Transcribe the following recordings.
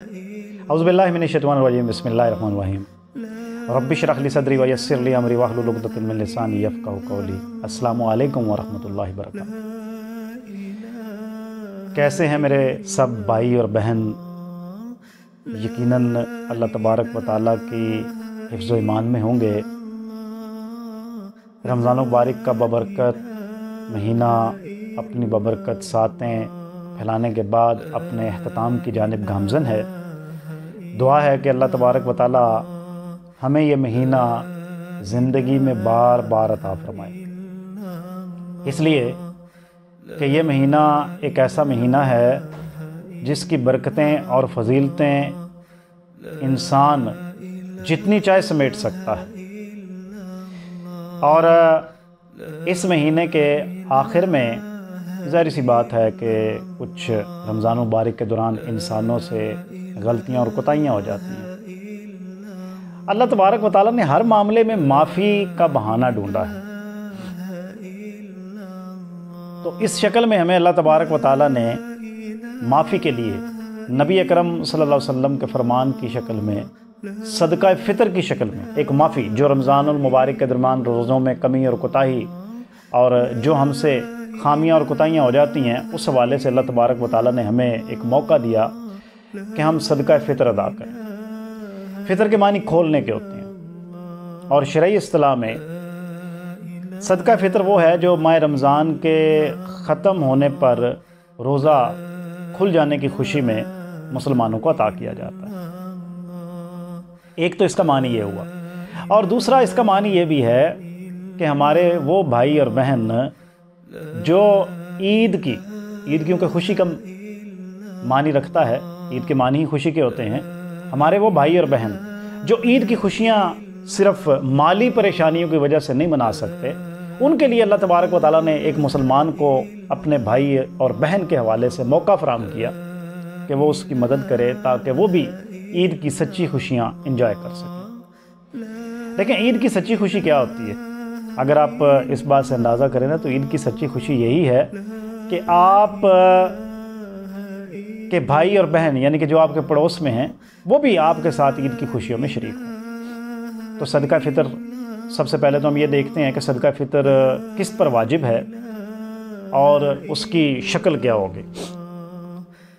अज़बिल्लिमिनशतवानरजीम बसमीम रबिश रखली सदरी वयसरली अमरी वाहलुलुक़दतमिलसानी यफ़क़हु कौली। वालेकुम वरहमतुल्लाहि वबरकातुहू कैसे हैं मेरे सब भाई और बहन? यकीनन अल्लाह तबारक व ताली की हिफ्ज़ ईमान में होंगे। रमज़ान मुबारक का बबरकत, महीना अपनी बबरकत, सातें फैलाने के बाद अपने अहतमाम की जानब गामजन है। दुआ है कि अल्लाह तबारक व ताली हमें यह महीना ज़िंदगी में बार बार अता फरमाए। इसलिए कि यह महीना एक ऐसा महीना है जिसकी बरकतें और फजीलतें इंसान जितनी चाहे समेट सकता है। और इस महीने के आखिर में ज़ाहिर सी बात है कि कुछ रमज़ान मुबारक के दौरान इंसानों से गलतियाँ और कोताहियाँ हो जाती हैं। अल्लाह तबारक वाली ने हर मामले में माफ़ी का बहाना ढूंढा है। तो इस शक्ल में हमें अल्लाह तबारक वाली ने माफ़ी के लिए नबी अकरम सल्लल्लाहु अलैहि वसल्लम के फरमान की शक्ल में, सदका फ़ितर की शक्ल में एक माफ़ी, जो रमज़ान मुबारक के दरमियान रोज़ों में कमी और कोताही और जो हमसे खामियाँ और कोताहियाँ हो जाती हैं, उस हवाले से अल्लाह तबारक वाली ने हमें एक मौका दिया कि हम सदका फ़ितर अदा करें। फ़ितर के मानी खोलने के होते हैं। और शरय असलाह में सदका फ़ितर वो है जो माह रमज़ान के ख़त्म होने पर रोज़ा खुल जाने की खुशी में मुसलमानों को अता किया जाता है। एक तो इसका मानी ये हुआ। और दूसरा इसका मानी ये भी है कि हमारे वो भाई और बहन जो ईद की ईद की क्योंकि खुशी का मानी रखता है, ईद के मानी ही खुशी के होते हैं, हमारे वो भाई और बहन, जो ईद की खुशियाँ सिर्फ़ माली परेशानियों की वजह से नहीं मना सकते, उनके लिए अल्लाह तबारक व ने एक मुसलमान को अपने भाई और बहन के हवाले से मौका फराम किया कि वो उसकी मदद करे ताकि वो भी ईद की सच्ची खुशियाँ इंजॉय कर सकें। देखें ईद की सच्ची खुशी क्या होती है? अगर आप इस बात से अंदाज़ा करें ना तो ईद की सच्ची खुशी यही है कि आप के भाई और बहन, यानी कि जो आपके पड़ोस में हैं, वो भी आपके साथ ईद की खुशियों में शरीक हों। तो सदका फ़ितर, सबसे पहले तो हम ये देखते हैं कि सदका फ़ितर किस पर वाजिब है और उसकी शक्ल क्या होगी।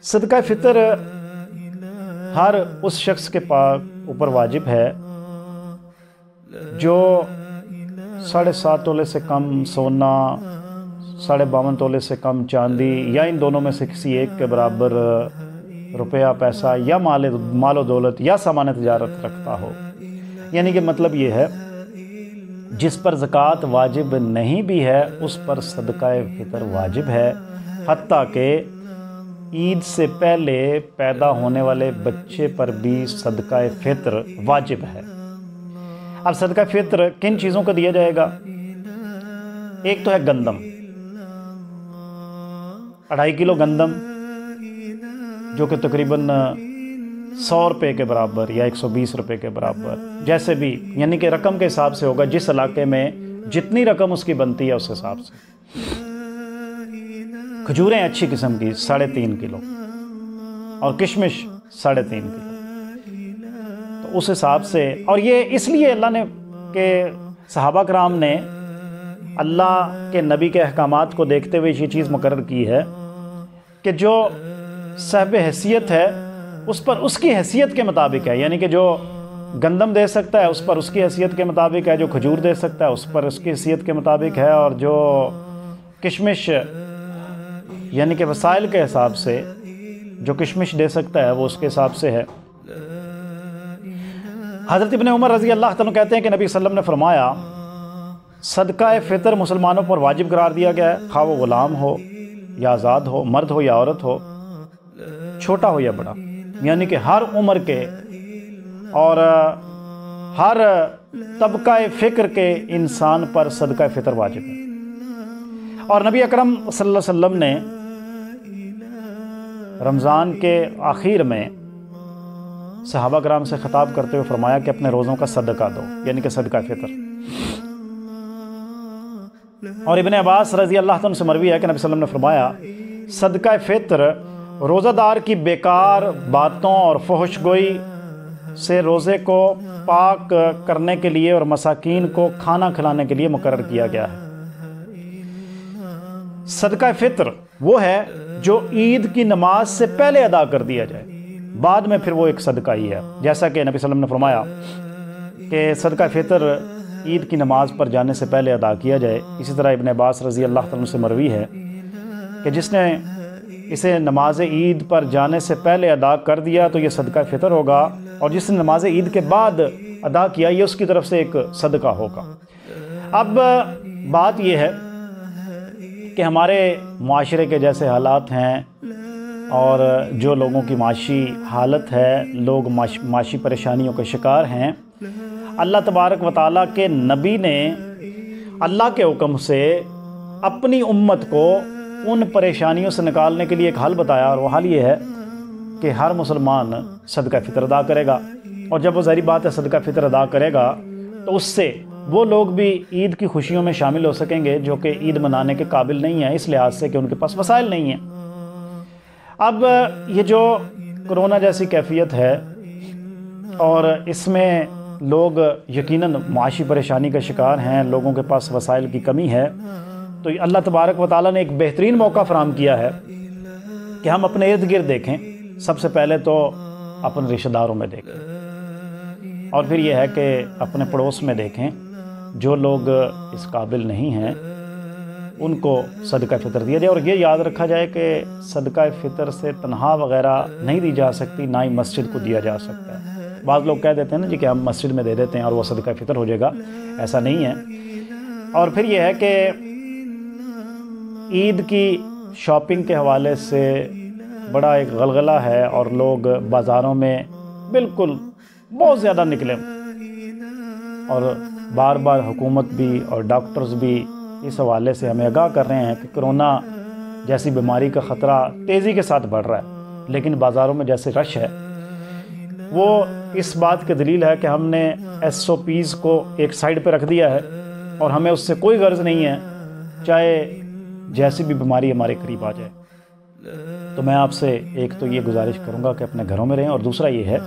सदका फ़ितर, हर उस शख्स के पास ऊपर वाजिब है जो साढ़े सात तोले से कम सोना, साढ़े बावन तोले से कम चांदी, या इन दोनों में से किसी एक के बराबर रुपया, पैसा या माल, मालो दौलत या सामान तजारत रखता हो। यानी कि मतलब ये है, जिस पर ज़क़़त वाजिब नहीं भी है, उस पर सदका फ़ितर वाजिब है। हती के ईद से पहले पैदा होने वाले बच्चे पर भी सदका फ़ितर वाजिब है। अब सदका फ़ितर किन चीज़ों को दिया जाएगा? एक तो है गंदम। अढ़ाई किलो गंदम, जो कि तकरीबन, सौ रुपये के बराबर या एक सौ बीस रुपये के बराबर, जैसे भी, यानी कि रकम के हिसाब से होगा, जिस इलाके में जितनी रकम उसकी बनती है, उस हिसाब से। खजूरें अच्छी किस्म की, साढ़े तीन किलो, और किशमिश, साढ़े तीन किलो। उस हिसाब से। और ये इसलिए अल्लाह ने के सहाबा कराम ने अल्लाह के नबी के अहकाम को देखते हुए ये चीज़ मुकर की है कि जो सहब हैसियत है, उस पर उसकी हैसियत के मुताबिक है। यानी कि जो गंदम दे सकता है, उस पर उसकी हैसियत के मुताबिक है। जो खजूर दे सकता है, उस पर उसकी हैसियत के मुताबिक है। और जो किशमिश, यानी कि वसाइल के हिसाब से जो किशमिश दे सकता है, वो उसके हिसाब से है। हज़रत इबन उमर रज़ी अल्लाह तन कहते हैं कि नबी वसल्लम ने फरमाया, सदका फ़ितर मुसलमानों पर वाजिब करार दिया गया है, खा वो ग़ुलाम हो, या आज़ाद हो, मर्द हो या औरत हो, छोटा हो या बड़ा, यानी कि हर उम्र के और, हर तबका फ़िक्र के इंसान पर सदका फ़ितर वाजिब है। और नबी अकरम सल्लल्लाहु अलैहि वसल्लम ने रमज़ान के आखिर में सहाबा कराम से ख़ताब करते हुए फरमाया कि अपने रोज़ों का सदका दो, यानी कि सदका फ़ितर। और इबन अब्बास रज़ी अल्लाह से मरवी है कि नबी वसल्लम ने फरमाया, सदका फ़ितर रोज़ादार की बेकार बातों और फहश गोई से रोज़े को पाक करने के लिए और मसाकीन को खाना खिलाने के लिए मुकर किया गया है। सदका फ़ितर वो है जो ईद की नमाज़ से पहले अदा कर दिया जाए। बाद में फिर वो एक सदका ही है। जैसा कि नबी वसल्लम ने फरमाया कि सदका फ़ितर ईद की नमाज़ पर जाने से पहले अदा किया जाए। इसी तरह इबन अब्बास रज़ी अल्लाह तआला से मरवी है कि जिसने इसे नमाज़ ईद पर जाने से पहले अदा कर दिया तो ये सदका फ़ितर होगा और जिसने नमाज़ ईद के बाद अदा किया, ये उसकी तरफ़ से एक सदका होगा। अब बात यह है कि हमारे माशरे के जैसे हालात हैं और जो लोगों की माशी हालत है लोग माश, माशी परेशानियों के शिकार हैं अल्लाह तबारक व के नबी ने अल्लाह के हुक्म से अपनी उम्मत को उन परेशानियों से निकालने के लिए एक हल बताया और वह हल ये है कि हर मुसलमान सदका फ़ितर अदा करेगा और जब वो जहरी बात है सदका फ़ितर अदा करेगा तो उससे वो लोग भी ईद की खुशियों में शामिल हो सकेंगे जो कि ईद मनाने के काबिल नहीं है इस लिहाज से कि उनके पास वसाइल नहीं हैं। अब ये जो कोरोना जैसी कैफियत है और इसमें लोग यकीनन माशी परेशानी का शिकार हैं, लोगों के पास वसाइल की कमी है तो अल्लाह तबारक व ताली ने एक बेहतरीन मौका फ़राम किया है कि हम अपने इर्द गिर्द देखें। सबसे पहले तो अपने रिश्तेदारों में देखें और फिर यह है कि अपने पड़ोस में देखें, जो लोग इस काबिल नहीं हैं उनको सदका फ़ितर दिया जाए। और ये याद रखा जाए कि सदका फ़ितर से तनहा वगैरह नहीं दी जा सकती, ना ही मस्जिद को दिया जा सकता है। बाद लोग कह देते हैं ना जी कि हम मस्जिद में दे देते हैं और वो सदका फ़ितर हो जाएगा। ऐसा नहीं है। और फिर यह है कि ईद की शॉपिंग के हवाले से बड़ा एक गलगला है और लोग बाज़ारों में बिल्कुल बहुत ज़्यादा निकले। और बार बार हुकूमत भी और डॉक्टर्स भी इस हवाले से हमें आगाह कर रहे हैं कि कोरोना जैसी बीमारी का ख़तरा तेज़ी के साथ बढ़ रहा है, लेकिन बाज़ारों में जैसे रश है, वो इस बात की दलील है कि हमने एस ओ पीज़ को एक साइड पर रख दिया है और हमें उससे कोई गर्ज नहीं है, चाहे जैसी भी बीमारी हमारे करीब आ जाए। तो मैं आपसे एक तो ये गुजारिश करूँगा कि अपने घरों में रहें और दूसरा ये है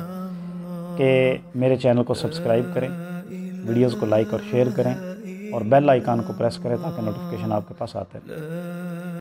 कि मेरे चैनल को सब्सक्राइब करें, वीडियोज़ को लाइक और शेयर करें और बेल आइकान को प्रेस करें ताकि नोटिफिकेशन आपके पास आते रहे।